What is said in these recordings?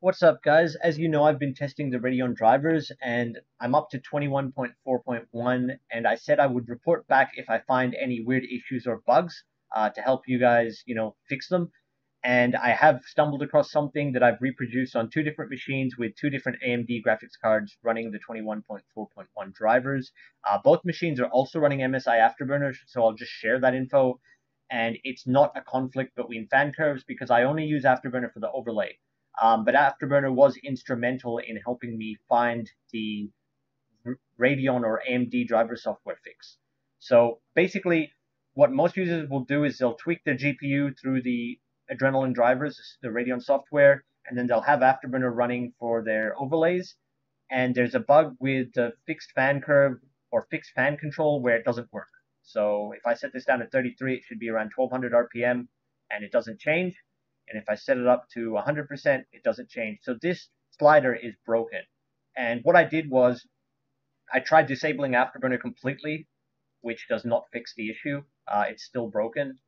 What's up, guys? As you know, I've been testing the Radeon drivers, and I'm up to 21.4.1, and I said I would report back if I find any weird issues or bugs uh, to help you guys, you know, fix them. And I have stumbled across something that I've reproduced on two different machines with two different AMD graphics cards running the 21.4.1 drivers. Uh, both machines are also running MSI Afterburner, so I'll just share that info. And it's not a conflict between fan curves because I only use Afterburner for the overlay. Um, but Afterburner was instrumental in helping me find the Radeon or AMD driver software fix. So basically, what most users will do is they'll tweak their GPU through the Adrenalin drivers, the Radeon software, and then they'll have Afterburner running for their overlays. And there's a bug with the fixed fan curve or fixed fan control where it doesn't work. So if I set this down to 33, it should be around 1200 RPM and it doesn't change. And if I set it up to 100%, it doesn't change. So this slider is broken. And what I did was I tried disabling Afterburner completely, which does not fix the issue. Uh, it's still broken.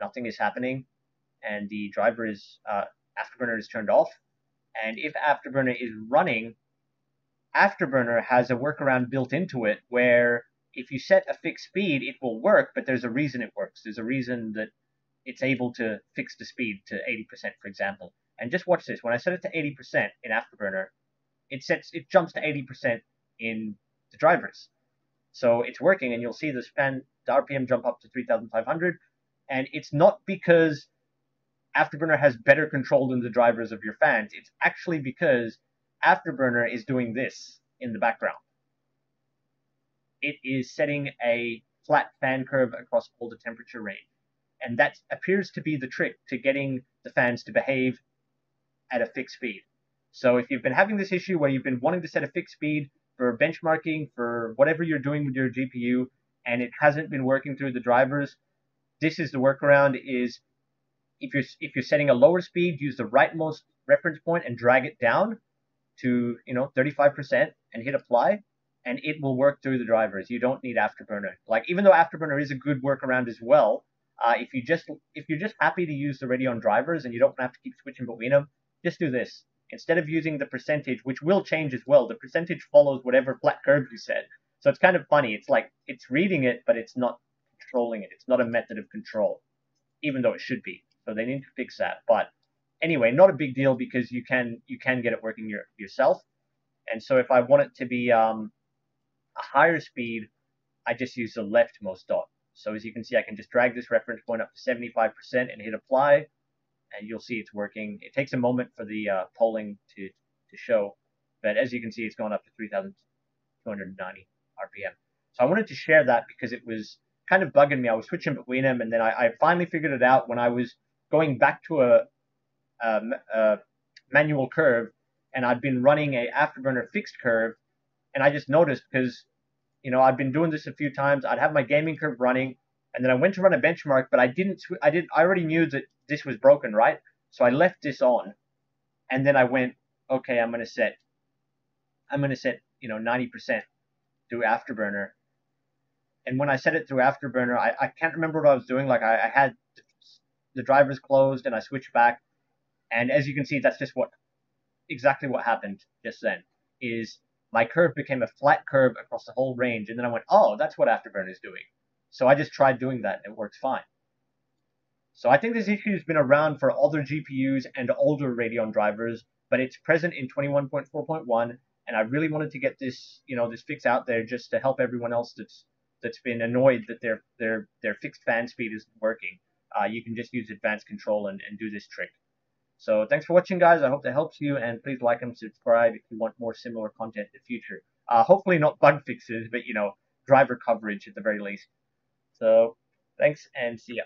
Nothing is happening. And the driver is, uh, Afterburner is turned off. And if Afterburner is running, Afterburner has a workaround built into it where if you set a fixed speed, it will work, but there's a reason it works. There's a reason that it's able to fix the speed to 80%, for example. And just watch this. When I set it to 80% in Afterburner, it sets it jumps to 80% in the drivers. So it's working, and you'll see the span, the RPM jump up to 3,500. And it's not because Afterburner has better control than the drivers of your fans. It's actually because Afterburner is doing this in the background. It is setting a flat fan curve across all the temperature range. And that appears to be the trick to getting the fans to behave at a fixed speed. So if you've been having this issue where you've been wanting to set a fixed speed for benchmarking, for whatever you're doing with your GPU, and it hasn't been working through the drivers, this is the workaround is if you're if you're setting a lower speed, use the rightmost reference point and drag it down to you know 35% and hit apply and it will work through the drivers. You don't need Afterburner. Like even though Afterburner is a good workaround as well, uh, if you just if you're just happy to use the Radeon drivers and you don't have to keep switching between them, just do this. Instead of using the percentage, which will change as well, the percentage follows whatever flat curve you set. So it's kind of funny. It's like it's reading it, but it's not controlling it. It's not a method of control, even though it should be. So they need to fix that. But anyway, not a big deal because you can you can get it working your, yourself. And so if I want it to be um, a higher speed, I just use the leftmost dot. So as you can see, I can just drag this reference point up to 75% and hit apply, and you'll see it's working. It takes a moment for the uh, polling to, to show, but as you can see, it's gone up to 3,290 RPM. So I wanted to share that because it was kind of bugging me. I was switching between them, and then I, I finally figured it out when I was going back to a, a, a manual curve, and I'd been running a afterburner fixed curve, and I just noticed because you know, I've been doing this a few times. I'd have my gaming curve running, and then I went to run a benchmark, but I didn't. I did. I already knew that this was broken, right? So I left this on, and then I went, okay, I'm gonna set. I'm gonna set, you know, 90% through Afterburner. And when I set it through Afterburner, I, I can't remember what I was doing. Like I, I had the drivers closed, and I switched back, and as you can see, that's just what exactly what happened just then. Is my curve became a flat curve across the whole range. And then I went, oh, that's what Afterburner is doing. So I just tried doing that and it works fine. So I think this issue has been around for other GPUs and older Radeon drivers, but it's present in 21.4.1. And I really wanted to get this, you know, this fix out there just to help everyone else that's that's been annoyed that their their their fixed fan speed isn't working. Uh, you can just use advanced control and, and do this trick. So thanks for watching, guys. I hope that helps you, and please like and subscribe if you want more similar content in the future. Uh, hopefully not bug fixes, but you know, driver coverage at the very least. So thanks, and see ya.